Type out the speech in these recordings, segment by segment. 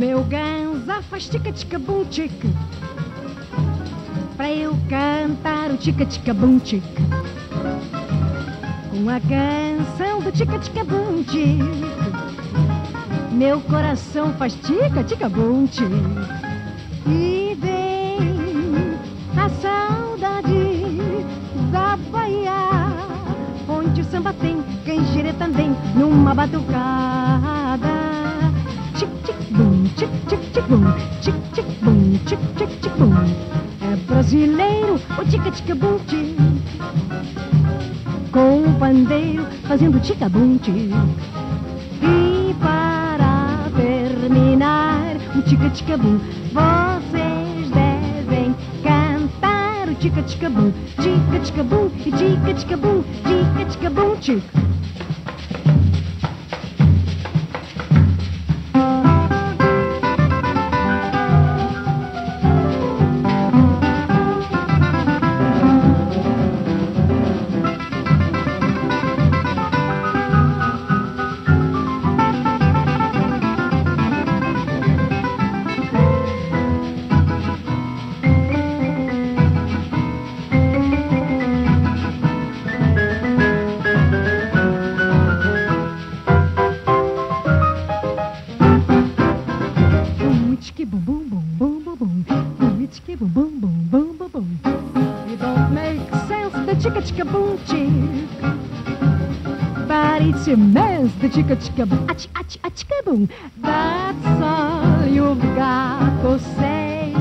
meu ganza faz tica-tica-bum tica. Pra eu cantar o tica-tica-bum tica. Com a canção do tica-tica-bum tica. Meu coração faz tica-tica-bum tica. E vem a saudade da Bahia, onde o samba tem canjere também numa batucada. Tic tic tic bum, tic tic bum, tic tic tic bum. É brasileiro o tica tica bum tic. Com o pandeiro fazendo tica bum tic. E para terminar o tica tica bum, vocês devem cantar o tica tica bum, tica tica bum, e tica tica bum, tica tica bum tic. Chicka chicka boom chick. But it's immense, the chicka chicka boom, ach, ach, ach, boom. That's all you've got to say.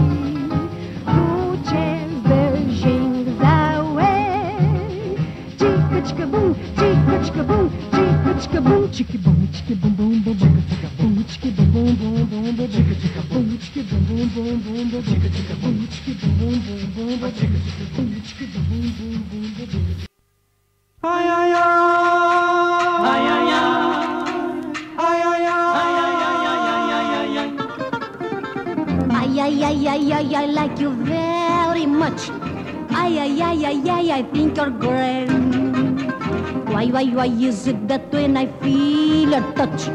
To chase the jings away. Chicka chicka boom, chicka chicka boom, chicka chicka boom, chicka boom, chicka boom, Why, why, is it that when I feel your touch,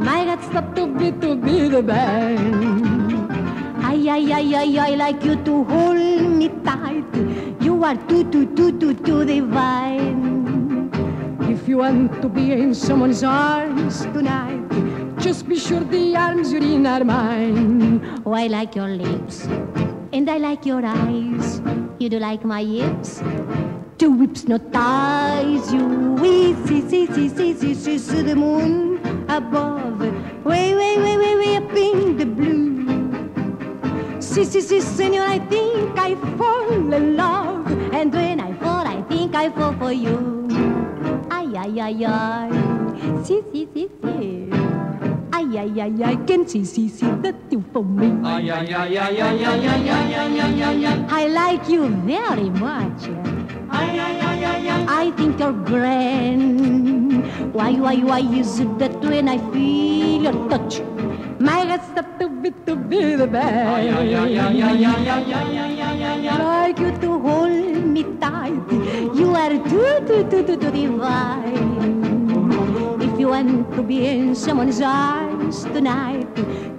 my heart stops to beat, to be the band? Ay, ay, ay, ay, I like you to hold me tight. You are too, too, too, too, too divine. If you want to be in someone's arms tonight, just be sure the arms you're in are mine. Oh, I like your lips, and I like your eyes. You do like my hips? Two whips no ties you. We see, see, see, see, see, see, see the moon above. Way, way, way, way, way up in the blue. Si, si, si, senor, I think I fall in love. And when I fall, I think I fall for you. Ay, ay, ay, ay. Si, si, si, si. Ay, ay, ay, I can see, see, see that you for me. Ay, ay, ay, ay, ay, ay, ay, ay, ay, ay, ay, ay. I like you very much. Ay, ay, ay, ay, ay. I think you're grand. Why, why, why is it that when I feel your touch, my heart starts to beat, to beat the bang? Like you to hold me tight, you are too, too, too, too, too divine. If you want to be in someone's arms tonight,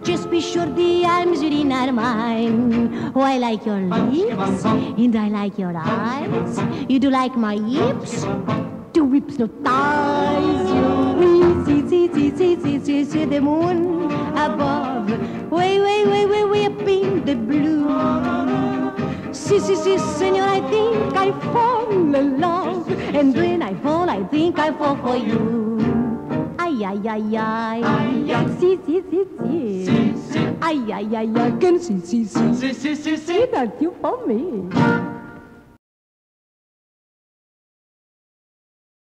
just be sure the arms within are mine. Oh, I like your lips, and I like your eyes. You do like my hips. No ties. You see, see, see, see, see, see, see the moon above. Way, way, way, way, way up in the blue. Si, si, si, senor, I think I fall in love. And when I fall, I think I fall for you. Ay, ay, ay, ay. Ay. Si, si, si, si. Si, si. Ay, ay, ay, ay, can see, see, see. Si, si, si, si. See that you for me.